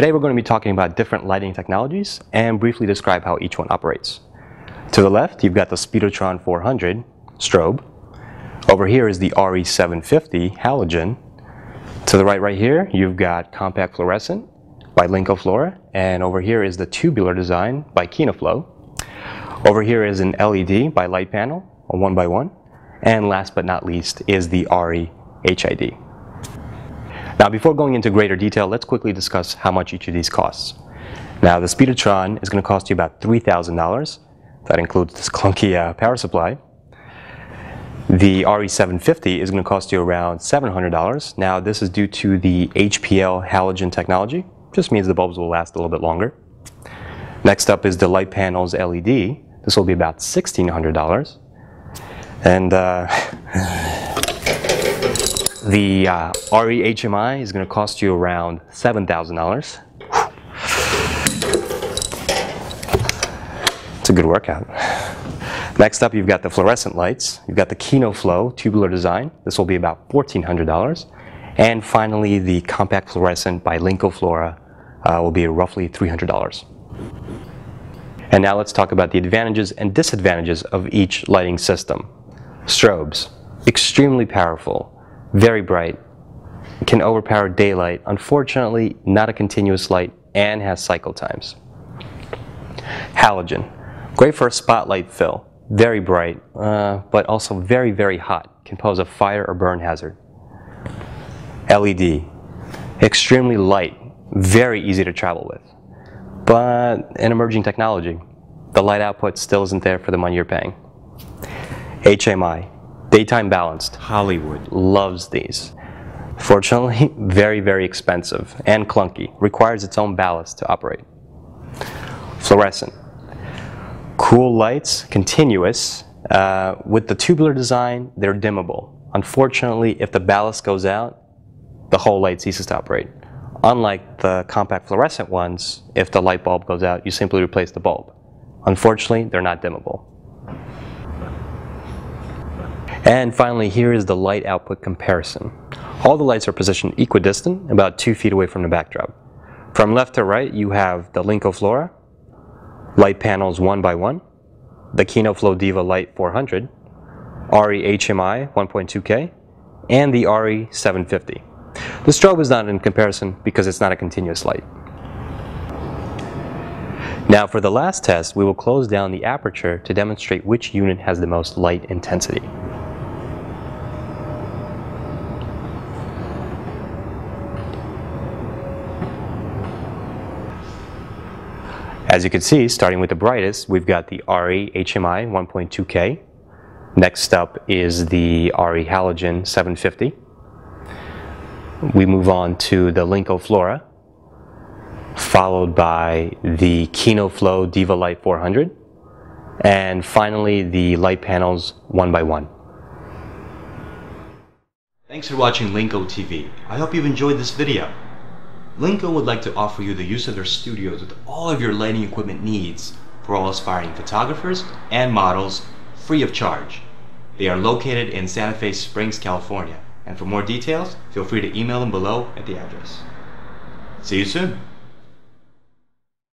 Today we're going to be talking about different lighting technologies and briefly describe how each one operates. To the left, you've got the Speedotron 400 strobe. Over here is the Arri 750 halogen. To the right right here, you've got compact fluorescent by Linco Flora, and over here is the tubular design by Kino Flo. Over here is an LED by Litepanel, a one by one, and last but not least is the Arri HID. Now before going into greater detail, let's quickly discuss how much each of these costs. Now the Speedotron is going to cost you about $3,000. That includes this clunky uh, power supply. The Arri 750 is going to cost you around $700. Now this is due to the HPL halogen technology. Just means the bulbs will last a little bit longer. Next up is the Litepanels LED. This will be about $1,600. And uh, the uh, Arri HMI is going to cost you around $7,000. It's a good workout. Next up, you've got the fluorescent lights. You've got the Kino Flo tubular design. This will be about $1,400. And finally, the compact fluorescent by Linco Flora uh, will be roughly $300. And now let's talk about the advantages and disadvantages of each lighting system. Strobes, extremely powerful very bright, can overpower daylight, unfortunately not a continuous light, and has cycle times. Halogen, great for a spotlight fill, very bright, uh, but also very, very hot, can pose a fire or burn hazard. LED, extremely light, very easy to travel with, but an emerging technology. The light output still isn't there for the money you're paying. HMI, Daytime balanced. Hollywood loves these. Fortunately, very, very expensive and clunky. Requires its own ballast to operate. Fluorescent. Cool lights, continuous. Uh, with the tubular design, they're dimmable. Unfortunately, if the ballast goes out, the whole light ceases to operate. Unlike the compact fluorescent ones, if the light bulb goes out, you simply replace the bulb. Unfortunately, they're not dimmable. And finally, here is the light output comparison. All the lights are positioned equidistant, about two feet away from the backdrop. From left to right, you have the Linco Flora, Litepanels one by one, the Kino Flo Diva Light 400, Arri HMI 1.2K, and the Arri 750. The strobe is not in comparison because it's not a continuous light. Now for the last test, we will close down the aperture to demonstrate which unit has the most light intensity. As you can see, starting with the brightest, we've got the Arri HMI 1.2K. Next up is the Arri Halogen 750. We move on to the Linco Flora, followed by the Kino KinoFlow Diva-Lite 400, and finally the Litepanels one by one. Thanks for watching Linko TV. I hope you've enjoyed this video. Linco would like to offer you the use of their studios with all of your lighting equipment needs for all aspiring photographers and models free of charge. They are located in Santa Fe Springs, California. And for more details, feel free to email them below at the address. See you soon.